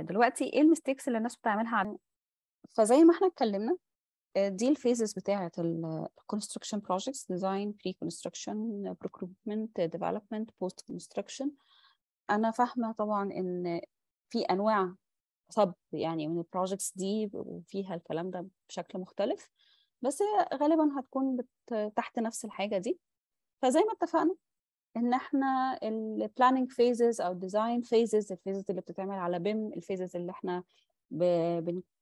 دلوقتي إيه ال mistakes اللي الناس بتعملها فزي ما إحنا اتكلمنا دي ال phases بتاعة ال construction projects design pre-construction procurement development post-construction أنا فاهمة طبعا إن في أنواع sub يعني من ال projects دي وفيها الكلام ده بشكل مختلف بس غالبا هتكون. تحت نفس الحاجة دي فزي ما اتفقنا إن إحنا ال planning phases أو ال design phases ال phases اللي بتتعمل على BIM ال phases اللي إحنا.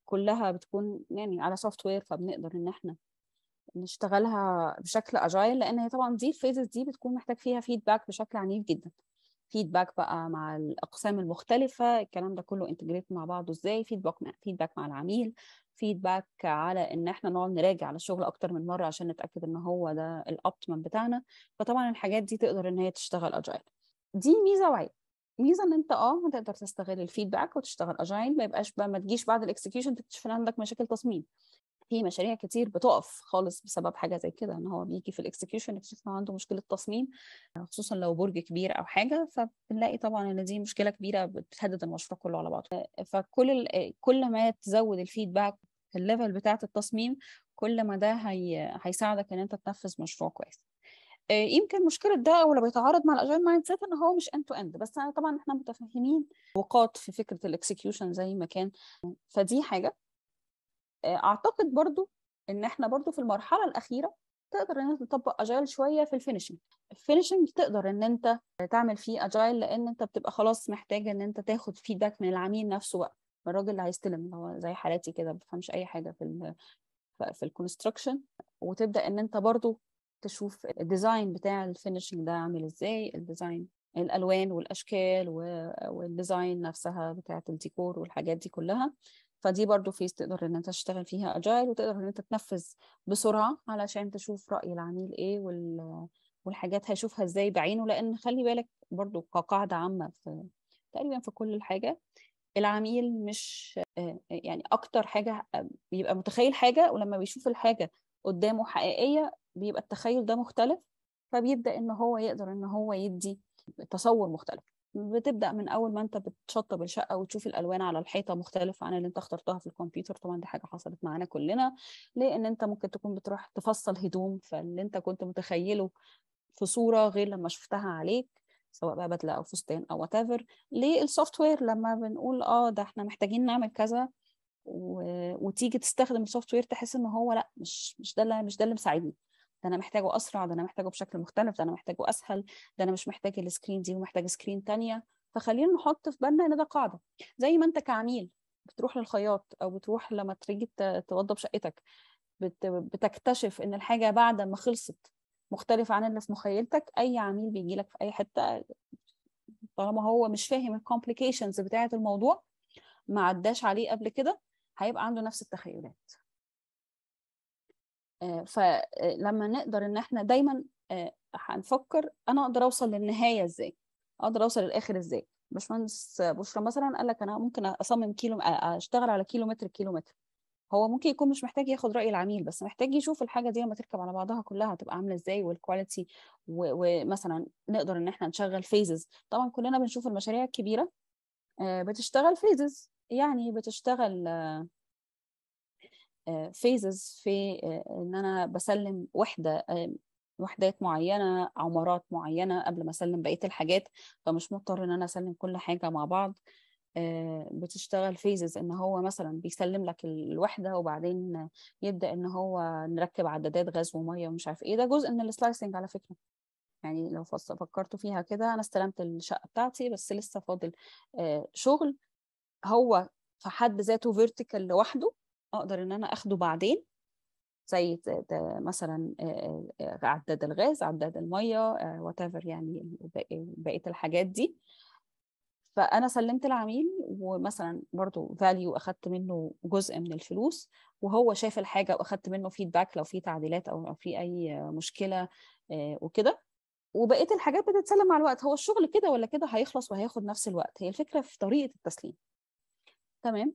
كلها بتكون يعني على software فبنقدر إن إحنا نشتغلها بشكل agile لأن هي طبعا دي ال phases دي بتكون محتاج فيها feedback بشكل عنيف جدا feedback بقى مع الأقسام المختلفة الكلام ده كله integrate مع بعضه إزاي feedback مع feedback مع العميل feedback على إن إحنا نقعد نراجع على الشغل أكتر من مرة عشان نتأكد إن هو ده ال optimum بتاعنا فطبعا الحاجات دي تقدر إن هي تشتغل agile دي ميزة وعيب. ميزة إن أنت آه تقدر تستغل ال feedback وتشتغل agile ما يبقاش بقى ما تجيش بعد ال execution تكتشف إن عندك مشاكل تصميم. في مشاريع كتير بتقف خالص بسبب حاجة زي كده إن هو بيجي في ال execution يكتشف إن عنده مشكلة تصميم خصوصا لو برج كبير أو حاجة فبنلاقي طبعا إن دي مشكلة كبيرة بتهدد المشروع كله على بعضه. فكل كل ما تزود ال feedback في ال level بتاعة التصميم كل ما ده هي... هيساعدك إن أنت تنفذ مشروع كويس. يمكن مشكلة ده ولا بيتعارض مع ال agile mindset إن هو مش end to end بس طبعا إحنا متفهمين وقات في فكرة ال execution زي ما كان. فدي حاجة. أعتقد برضو إن إحنا برضو في المرحلة الأخيرة تقدر إن أنت تطبق agile شوية في ال finishing ال finishing تقدر إن أنت تعمل فيه agile لأن أنت بتبقى خلاص محتاج إن أنت تاخد feedback من العميل نفسه بقى. الراجل اللي هيستلم هو زي حالاتي كده ما بفهمش أي حاجة في ال في ال construction وتبدأ إن أنت برضو تشوف ال design بتاع ال finishing ده عامل إزاي ال design الألوان والأشكال وال design نفسها بتاعة الديكور والحاجات دي كلها. فدي برضو phase تقدر إن أنت تشتغل فيها agile وتقدر إن أنت تنفذ بسرعة علشان تشوف رأي العميل إيه وال... والحاجات هيشوفها إزاي بعينه. لأن خلي بالك برضو كقاعدة عامة في تقريبا في كل الحاجة العميل مش يعني أكتر حاجة بيبقى متخيل حاجة ولما بيشوف الحاجة قدامه حقيقية بيبقى التخيل ده مختلف فبيبدأ إن هو يقدر إن هو يدي تصور مختلف. بتبدأ من أول ما أنت بتشطب الشقة وتشوف الألوان على الحيطة مختلفة عن اللي أنت اخترتها في الكمبيوتر طبعا دي حاجة حصلت معانا كلنا لأن أنت ممكن تكون بتروح تفصل هدوم فاللي أنت كنت متخيله في صورة غير لما شفتها عليك. سواء بقى بدله أو فستان أو whatever لل software لما بنقول آه ده إحنا محتاجين نعمل كذا و... وتيجي تستخدم ال software تحس إن هو لأ مش مش ده اللي مش ده اللي مساعدني. ده أنا محتاجه أسرع ده أنا محتاجه بشكل مختلف ده أنا محتاجه أسهل ده أنا مش محتاج ال screen دي ومحتاج screen تانية. فخلينا نحط في بالنا إن ده قاعدة. زي ما أنت كعميل بتروح للخياط أو بتروح لما تيجي توضب شقتك بت... بتكتشف إن الحاجة بعد ما خلصت مختلفه عن اللي في مخيلتك أي عميل بيجي لك في أي حتة طالما هو مش فاهم الكومبليكيشنز بتاعة الموضوع ما عداش عليه قبل كده هيبقى عنده نفس التخيلات. فلما نقدر إن إحنا دايما هنفكر أنا أقدر أوصل للنهاية إزاي؟ أقدر أوصل للآخر إزاي؟ باشمهندس بشرى مثلا قال لك أنا ممكن أصمم كيلو أشتغل على كيلو متر كيلو متر هو ممكن يكون مش محتاج ياخد رأي العميل بس محتاج يشوف الحاجة دي لما تركب على بعضها كلها هتبقى عاملة إزاي وال quality ومثلا نقدر إن إحنا نشغل phases طبعا كلنا بنشوف المشاريع الكبيرة بتشتغل phases يعني بتشتغل phases في إن أنا بسلم وحدة وحدات معينة عمارات معينة قبل ما أسلم بقية الحاجات. فمش مضطر إن أنا أسلم كل حاجة مع بعض. بتشتغل phases إن هو مثلا بيسلم لك الوحدة وبعدين يبدأ إن هو نركب عدادات غاز ومية ومش عارف إيه. ده جزء من ال slicing على فكرة. يعني لو فكرتوا فيها كده أنا استلمت الشقة بتاعتي بس لسه فاضل شغل. هو في حد ذاته vertical لوحده أقدر إن أنا أخده بعدين. زي مثلا عداد الغاز عداد المية وات يعني بقية الحاجات دي. فأنا سلمت العميل ومثلا برضو فاليو أخدت منه جزء من الفلوس وهو شاف الحاجة وأخدت منه فيدباك لو في تعديلات أو في أي مشكلة وكده. وبقيه الحاجات بتتسلم مع الوقت. هو الشغل كده ولا كده هيخلص وهياخد نفس الوقت. هي الفكرة في طريقة التسليم. تمام؟